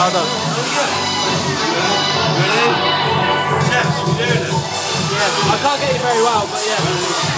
well. Ready? You doing it? Yeah, I can't get you very well, but yeah.